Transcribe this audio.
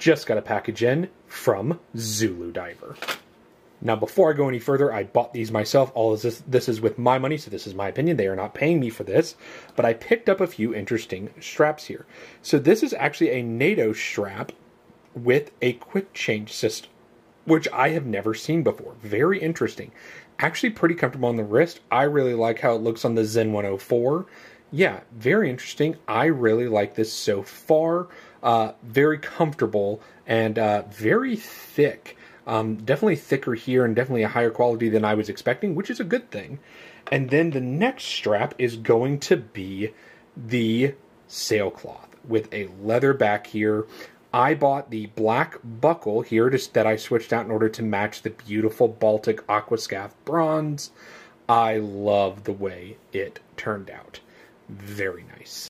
Just got a package in from Zuludiver. Now, before I go any further, I bought these myself. All this, this is with my money, so this is my opinion. They are not paying me for this, but I picked up a few interesting straps here. So this is actually a NATO strap with a quick change system, which I have never seen before. Very interesting. Actually, pretty comfortable on the wrist. I really like how it looks on the Zen 104. Yeah, very interesting. I really like this so far. Uh, very comfortable and uh, very thick. Um, definitely thicker here and definitely a higher quality than I was expecting, which is a good thing. And then the next strap is going to be the sailcloth with a leather back here. I bought the black buckle here just that I switched out in order to match the beautiful Baltic Aquascaphe bronze. I love the way it turned out. Very nice.